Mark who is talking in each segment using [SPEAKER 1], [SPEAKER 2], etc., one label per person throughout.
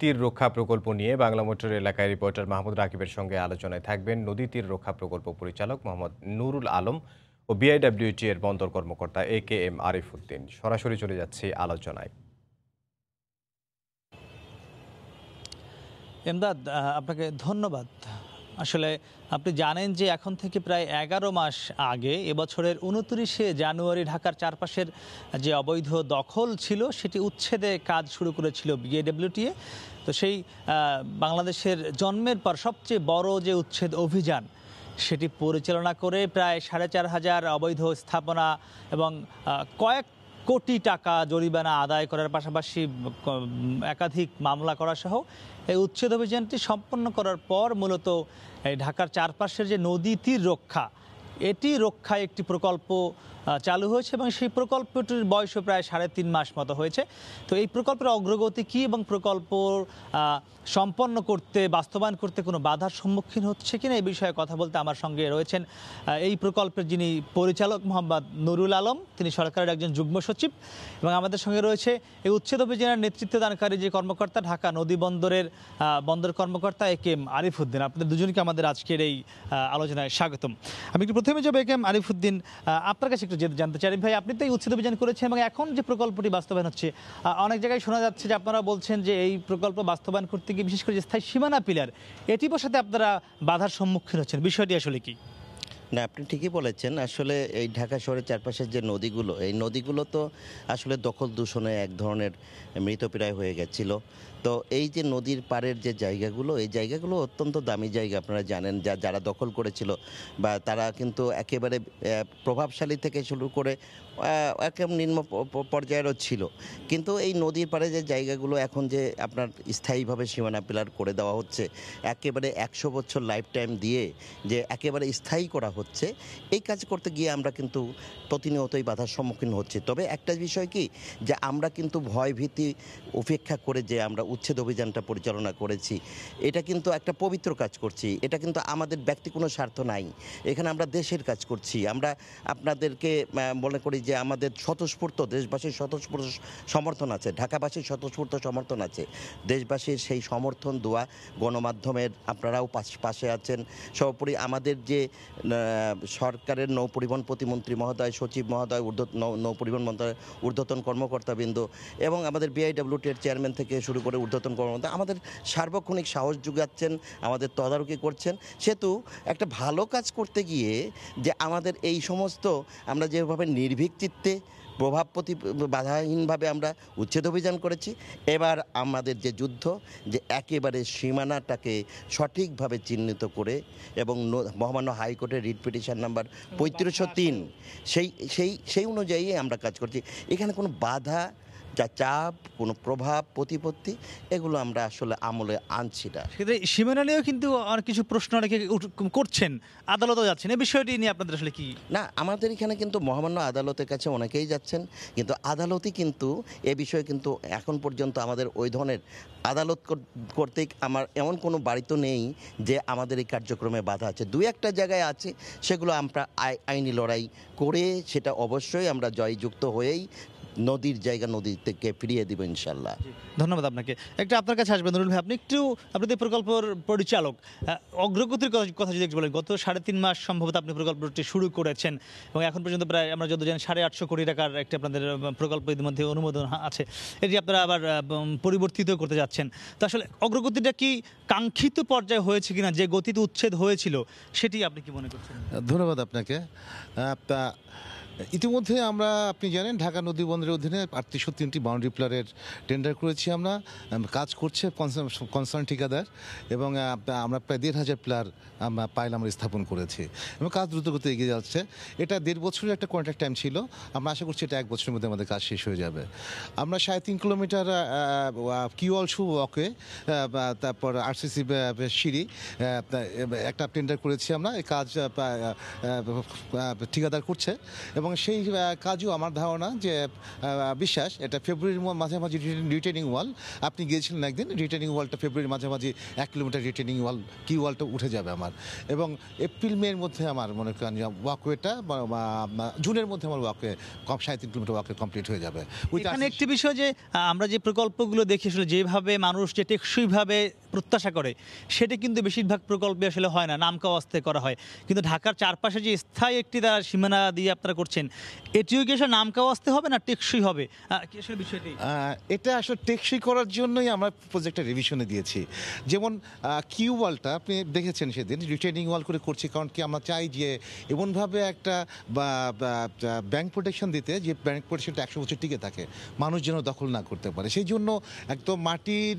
[SPEAKER 1] তীর রক্ষা প্রকল্প নিয়ে বাংলা মোটর এলাকায় রিপোর্টার মাহমুদ রাকিবের সঙ্গে আলোচনায় থাকবেন নদী তীর রক্ষা প্রকল্প পরিচালক মোহাম্মদ নুরুল আলম ও বিআইডব্লিউটি এর বন্দর কর্মকর্তা A K M Arif Uddin সরাসরি চলে যাচ্ছে আলোচনায়।
[SPEAKER 2] এমদাদ আপনাকে ধন্যবাদ। আসলে আপনি জানেন যে এখন থেকে প্রায় এগারো মাস আগে এবছরের উনত্রিশে জানুয়ারি ঢাকার চারপাশের যে অবৈধ দখল ছিল, সেটি উচ্ছেদে কাজ শুরু করেছিল বিএডব্লিউটিএ। তো সেই বাংলাদেশের জন্মের পর সবচেয়ে বড় যে উচ্ছেদ অভিযান, সেটি পরিচালনা করে প্রায় সাড়ে চার হাজার অবৈধ স্থাপনা এবং কয়েক কোটি টাকা জরিমানা আদায় করার পাশাপাশি একাধিক মামলা করা সহ এই উচ্ছেদ অভিযানটি সম্পন্ন করার পর মূলত এই ঢাকার চারপাশের যে নদী তীর রক্ষা, এটি রক্ষায় একটি প্রকল্প চালু হয়েছে এবং সেই প্রকল্পটির বয়সও প্রায় সাড়ে তিন মাস মতো হয়েছে। তো এই প্রকল্পের অগ্রগতি কী এবং প্রকল্প সম্পন্ন করতে, বাস্তবায়ন করতে কোনো বাধার সম্মুখীন হচ্ছে কিনা এই বিষয়ে কথা বলতে আমার সঙ্গে রয়েছেন এই প্রকল্পের যিনি পরিচালক মোহাম্মদ নুরুল আলম, তিনি সরকারের একজন যুগ্ম সচিব এবং আমাদের সঙ্গে রয়েছে এই উচ্ছেদ অভিযানের নেতৃত্ব দানকারী যে কর্মকর্তা ঢাকা নদী বন্দরের বন্দর কর্মকর্তা এ কে এম আরিফুদ্দিন। আপনাদের দুজনকে আমাদের আজকের এই আলোচনায় স্বাগতম। আমি একটু প্রথমে যাব এ কে এম আরিফুদ্দিন আপনার কাছে একটু যেতে জানতে চাই ভাই, আপনি তো এই উচ্ছেদ অভিযান করেছেন এবং এখন যে প্রকল্পটি বাস্তবায়ন হচ্ছে অনেক জায়গায় শোনা যাচ্ছে যে আপনারা বলছেন যে এই প্রকল্প বাস্তবায়ন করতে গিয়ে বিশেষ করে স্থায়ী সীমানা পিলার এটি বসাতে আপনারা বাধার সম্মুখীন হচ্ছেন। বিষয়টি আসলে কি?
[SPEAKER 3] না, আপনি ঠিকই বলেছেন। আসলে এই ঢাকা শহরের চারপাশের যে নদীগুলো, এই নদীগুলো তো আসলে দখল দূষণে এক ধরনের মৃতপ্রায় হয়ে গেছিল। তো এই যে নদীর পাড়ের যে জায়গাগুলো, এই জায়গাগুলো অত্যন্ত দামি জায়গা আপনারা জানেন। যা, যারা দখল করেছিল বা তারা কিন্তু একেবারে প্রভাবশালী থেকে শুরু করে একেবারে নিম্ন পর্যায়েরও ছিল। কিন্তু এই নদীর পাড়ে যে জায়গাগুলো এখন যে আপনার স্থায়ীভাবে সীমানা পিলার করে দেওয়া হচ্ছে, একেবারে একশো বছর লাইফ টাইম দিয়ে যে একেবারে স্থায়ী করা হচ্ছে। এই কাজ করতে গিয়ে আমরা কিন্তু প্রতিনিয়তই বাধার সম্মুখীন হচ্ছি। তবে একটা বিষয় কি? যে আমরা কিন্তু ভয় ভীতি উপেক্ষা করে যে আমরা উচ্ছেদ অভিযানটা পরিচালনা করেছি, এটা কিন্তু একটা পবিত্র কাজ করছি। এটা কিন্তু আমাদের ব্যক্তি কোনো স্বার্থ নাই। এখানে আমরা দেশের কাজ করছি। আমরা আপনাদেরকে মনে করি যে আমাদের স্বতঃস্ফূর্ত, দেশবাসীর স্বতঃস্ফূর্ত সমর্থন আছে। ঢাকাবাসীর স্বতঃস্ফূর্ত সমর্থন আছে। দেশবাসীর সেই সমর্থন, দোয়া, গণমাধ্যমের, আপনারাও পাশ- আছেন। সর্বোপরি আমাদের যে সরকারের নৌ পরিবহন প্রতিমন্ত্রী মহোদয়, সচিব মহোদয়, ঊর্ধ্ব, নৌ- পরিবহন মন্ত্রণালয়ের ঊর্ধ্বতন কর্মকর্তাবৃন্দ এবং আমাদের বিআইডব্লিউটির চেয়ারম্যান থেকে শুরু করে ঊর্ধ্বতন কর্মকর্তা, আমাদের সার্বক্ষণিক সাহস যোগাচ্ছেন, আমাদের তদারকি করছেন। সেহেতু একটা ভালো কাজ করতে গিয়ে যে আমাদের এই সমস্ত আমরা যেভাবে নির্ভীক চিত্তে প্রভাব প্রতি বাধাহীনভাবে আমরা উচ্ছেদ অভিযান করেছি। এবার আমাদের যে যুদ্ধ, যে একেবারে সীমানাটাকে সঠিকভাবে চিহ্নিত করে এবং মহামান্য হাইকোর্টের রিট পিটিশন নাম্বার পঁয়ত্রিশশো তিন, সেই সেই সেই অনুযায়ী আমরা কাজ করছি। এখানে কোনো বাধা চাপ কোনো প্রভাব প্রতিপত্তি এগুলো আমরা আসলে আমলে আনছি না।
[SPEAKER 2] সেক্ষেত্রে সীমানা নিয়েও কিন্তু অনেক কিছু প্রশ্ন অনেকে করছেন আদালতও যাচ্ছেন। এই বিষয়টি নিয়ে আপনাদের আসলে কি?
[SPEAKER 3] না আমাদের এখানে কিন্তু মহামান্য আদালতের কাছে অনেকেই যাচ্ছেন কিন্তু আদালতই কিন্তু এ বিষয়ে কিন্তু এখন পর্যন্ত আমাদের ওই ধরনের আদালত কর- কর্তৃক আমার এমন কোনো বাড়ি তো নেই যে আমাদের এই কার্যক্রমে বাধা আছে। দুই একটা জায়গায় আছে সেগুলো আমরা আই- আইনি লড়াই করে সেটা অবশ্যই আমরা জয়যুক্ত হয়েই নদীর জায়গা নদী থেকে ফিরিয়ে দিব ইনশাল্লাহ।
[SPEAKER 2] ধন্যবাদ আপনাকে। একটা আপনার কাছে আসবেন নুরুল ভাই আপনি একটু আপনাদের প্রকল্পের পরিচালক অগ্রগতির কথা- কথা যদি একটু বলেন গত সাড়ে তিন মাস সম্ভবত আপনি প্রকল্পটি শুরু করেছেন এবং এখন পর্যন্ত প্রায় আমরা যত জানি সাড়ে আটশো কোটি টাকার একটা আপনাদের প্রকল্প ইতিমধ্যে অনুমোদন আছে। এটি আপনারা আবার পরিবর্তিত করতে যাচ্ছেন। তো আসলে অগ্রগতিটা কি কাঙ্ক্ষিত পর্যায়ে হয়েছে কিনা যে গতিতে উচ্ছেদ হয়েছিল সেটি আপনি কি মনে করছেন?
[SPEAKER 4] ধন্যবাদ আপনাকে। ইতিমধ্যে আমরা, আপনি জানেন, ঢাকা নদী বন্দরের অধীনে আটত্রিশশো তিনটি বাউন্ডারি প্লারের টেন্ডার করেছি আমরা কাজ করছে কনসার্ন ঠিকাদার এবং আমরা প্রায় দেড় হাজার প্লার আমরা পাইল আমরা স্থাপন করেছি এবং কাজ দ্রুতগতিতে এগিয়ে যাচ্ছে। এটা দেড় বছরের একটা কন্ট্রাক্ট টাইম ছিল, আমরা আশা করছি এটা এক বছরের মধ্যে আমাদের কাজ শেষ হয়ে যাবে। আমরা সাড়ে তিন কিলোমিটার কিউয়াল শু ওয়াকে তারপর আরসিসি সিঁড়ি একটা টেন্ডার করেছি আমরা, এই কাজ ঠিকাদার করছে এবং এবং সেই কাজও আমার ধারণা যে বিশ্বাস এটা ফেব্রুয়ারির মাঝামাঝি রিটেনিং ওয়াল আপনি গিয়েছিলেন একদিন রিটেনিং ওয়ালটা ফেব্রুয়ারির মাঝামাঝি এক কিলোমিটার রিটেনিং ওয়াল কি ওয়ালটা উঠে যাবে আমার। এবং এপ্রিল মের মধ্যে আমার মনে করেন ওয়াকওয়েটা জুনের মধ্যে আমার ওয়াকওয়ে কম সাড়ে তিন কিলোমিটার ওয়াকওয়ে কমপ্লিট হয়ে যাবে।
[SPEAKER 2] এখানে একটি বিষয় যে আমরা যে প্রকল্পগুলো দেখি আসলে যেভাবে মানুষ যে টেকসইভাবে প্রত্যাশা করে সেটা কিন্তু বেশিরভাগ প্রকল্পে আসলে হয় না নামকা অস্তে করা হয়। কিন্তু ঢাকার চারপাশে যে স্থায়ী একটি তার সীমানা দিয়ে আপনারা করছেন এটিও কি অস্তে হবে না টেকসই হবে? আসলে বিষয়টি?
[SPEAKER 4] এটা আসলে টেকসই করার জন্যই আমরা প্রজেক্টটা রিভিশনে দিয়েছি। যেমন কিউ ওয়ালটা আপনি দেখেছেন সেদিন রিটেনিং ওয়াল করে করছি, কারণ কি আমরা চাই যে এমনভাবে একটা ব্যাংক প্রোটেকশন দিতে যে ব্যাংক প্রোটেকশনটা একশো বছর টিকে থাকে, মানুষ যেন দখল না করতে পারে। সেই জন্য একদম মাটির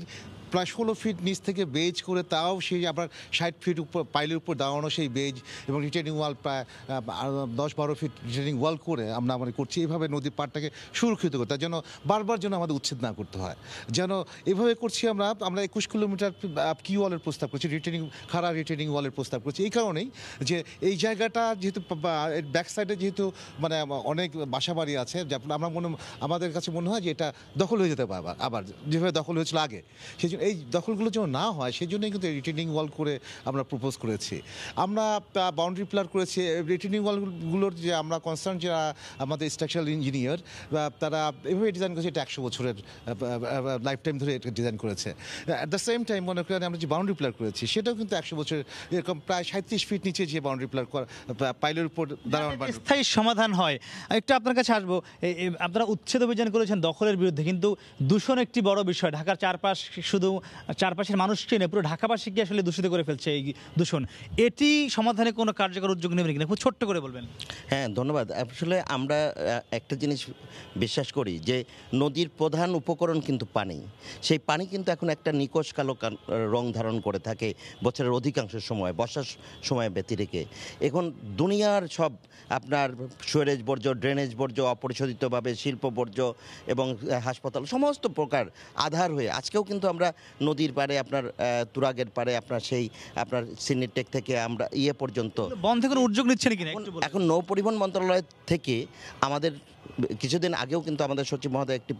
[SPEAKER 4] প্রায় ষোলো ফিট নিচ থেকে বেজ করে তাও সেই আবার ষাট ফিট উপর, পাইলের উপর দাঁড়ানো সেই বেজ এবং রিটার্নিং ওয়াল প্রায় দশ বারো ফিট রিটেনিং ওয়াল করে আমরা আমরা করছি। এইভাবে নদীর পাড়টাকে সুরক্ষিত করতে যেন বারবার যেন আমাদের উচ্ছেদ না করতে হয়। যেন এভাবে করছি আমরা আমরা একুশ কিলোমিটার কি ওয়ালের প্রস্তাব করছি রিটার্নিং খাড়া রিটেনিং ওয়ালের প্রস্তাব করছি। এই কারণেই যে এই জায়গাটা যেহেতু ব্যাক সাইডে যেহেতু মানে অনেক বাসাবাড়ি আছে আমরা মনে, আমাদের কাছে মনে হয় যে এটা দখল হয়ে যেতে পারে আবার। যেভাবে দখল হয়েছিল আগে। সেই জন্য এই দখলগুলো যেন না হয় সেই জন্যই কিন্তু রিটেনিং ওয়াল করে আমরা প্রপোজ করেছি। আমরা বাউন্ডারি প্লার করেছি। রিটেনিং ওয়ালগুলোর যে আমরা কনসার্ন যারা আমাদের স্ট্রাকচারাল ইঞ্জিনিয়ার তারা এভাবে ডিজাইন করেছে এটা একশো বছরের লাইফ টাইম ধরে এটা ডিজাইন করেছে। অ্যাট দ্য সেম টাইম মনে করেন আমরা যে বাউন্ডারি প্লার করেছি সেটাও কিন্তু একশো বছরের এরকম প্রায় সাঁত্রিশ ফিট নিচে যে বাউন্ডারি প্লার পাইলের উপর দাঁড়ানো
[SPEAKER 2] স্থায়ী সমাধান হয়। একটু আপনার কাছে আসব। আপনারা উচ্ছেদ অভিযান করেছেন দখলের বিরুদ্ধে কিন্তু দূষণ একটি বড় বিষয়। ঢাকার চারপাশ শুধু চারপাশের মানুষকে নয় পুরো ঢাকাবাসীকে আসলে দূষিত করে ফেলছে এই দূষণ। এটি সমাধানে কোনো কার্যকর উদ্যোগ নেবেন কিনা? খুব ছোট্ট করে বলবেন।
[SPEAKER 3] হ্যাঁ ধন্যবাদ। আসলে আমরা একটা জিনিস বিশ্বাস করি যে, নদীর প্রধান উপকরণ কিন্তু পানি। সেই পানি কিন্তু এখন একটা নিকশ কালো রং ধারণ করে থাকে বছরের অধিকাংশ সময়, বর্ষার সময় ব্যতিরেকে এখন দুনিয়ার সব আপনার সুয়ারেজ বর্জ্য, ড্রেনেজ বর্জ্য, অপরিশোধিতভাবে শিল্প বর্জ্য এবং হাসপাতাল, সমস্ত প্রকার আধার হয়ে, আজকেও কিন্তু আমরা নদীর পাড়ে আপনার তুরাগের পাড়ে আপনার সেই আপনার সিনিটেক থেকে আমরা ইয়ে পর্যন্ত
[SPEAKER 2] বন্ধে কোনো উদ্যোগ নিচ্ছে কিনা
[SPEAKER 3] এখন- নৌ পরিবহন মন্ত্রণালয় থেকে আমাদের কিছুদিন আগেও কিন্তু আমাদের সচিব মহোদয় একটি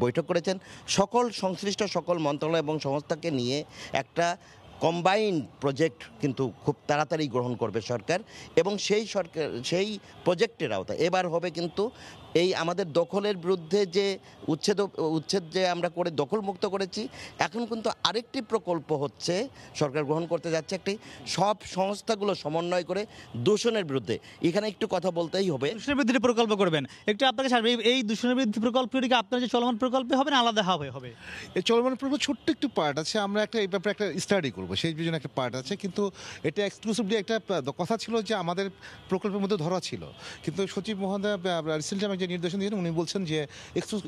[SPEAKER 3] বৈঠক করেছেন। সকল সংশ্লিষ্ট সকল মন্ত্রণালয় এবং সংস্থাকে নিয়ে একটা কম্বাইন্ড প্রজেক্ট কিন্তু খুব তাড়াতাড়ি গ্রহণ করবে সরকার এবং সেই সরকার সেই প্রজেক্টের আওতায়। এবার হবে কিন্তু এই আমাদের দখলের বিরুদ্ধে যে উচ্ছেদ উচ্ছেদ যে আমরা করে দখল মুক্ত করেছি এখন কিন্তু আরেকটি প্রকল্প হচ্ছে সরকার গ্রহণ করতে যাচ্ছে একটি সব সংস্থাগুলো সমন্বয় করে দূষণের বিরুদ্ধে। এখানে একটু কথা বলতেই হবে।
[SPEAKER 2] দূষণের বিরুদ্ধে প্রকল্প করবেন। একটু আপনাকে আসবে এই- দূষণের বিরুদ্ধে প্রকল্পটি কি আপনার যে চলমান প্রকল্পে হবে না আলাদা হবে হবে?
[SPEAKER 4] এই চলমান প্রকল্প ছোট্ট একটু পার্ট আছে আমরা একটা এই ব্যাপারে একটা স্টাডি করব সেই জন্য একটা পার্ট আছে কিন্তু এটা এক্সক্লুসিভলি একটা কথা ছিল যে আমাদের প্রকল্পের মধ্যে ধরা ছিল। কিন্তু সচিব মহোদয় রিসেন্টলি যে নির্দেশন দিয়েছেন, উনি বলছেন যে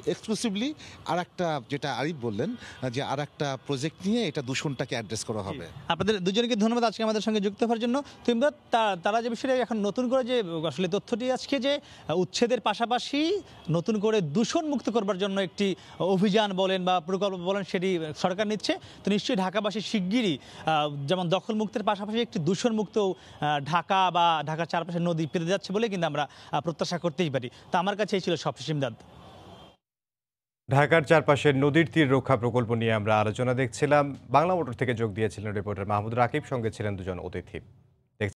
[SPEAKER 4] এক্সক্লুসিভলি আর একটা যেটা আরিফ বললেন, যে আর একটা প্রজেক্ট নিয়ে এটা দূষণটাকে অ্যাড্রেস করা হবে।
[SPEAKER 2] আপনাদের দুজনকে ধন্যবাদ আজকে আমাদের সঙ্গে যুক্ত হওয়ার জন্য। তোমরা তা- তারা যে বিষয়টা এখন নতুন করে যে, আসলে তথ্যটি আজকে যে, উচ্ছেদের পাশাপাশি নতুন করে দূষণ মুক্ত করবার জন্য একটি অভিযান বলেন বা প্রকল্প বলেন, সেটি সরকার নিচ্ছে। তো নিশ্চয়ই ঢাকাবাসী শিগগিরই যেমন দখল মুক্তের পাশাপাশি একটি দূষণ মুক্ত ঢাকা বা ঢাকার চারপাশে নদী পেতে যাচ্ছে বলে কিন্তু আমরা প্রত্যাশা করতেই পারি। তো আমার কাছে ছিল সবশেষ ইমদাদ।
[SPEAKER 1] ঢাকার চারপাশের নদীর তীর রক্ষা প্রকল্প নিয়ে আমরা আলোচনা দেখছিলাম। বাংলা মোটর থেকে যোগ দিয়েছিলেন রিপোর্টার মাহমুদ রাকিব, সঙ্গে ছিলেন দুজন অতিথি।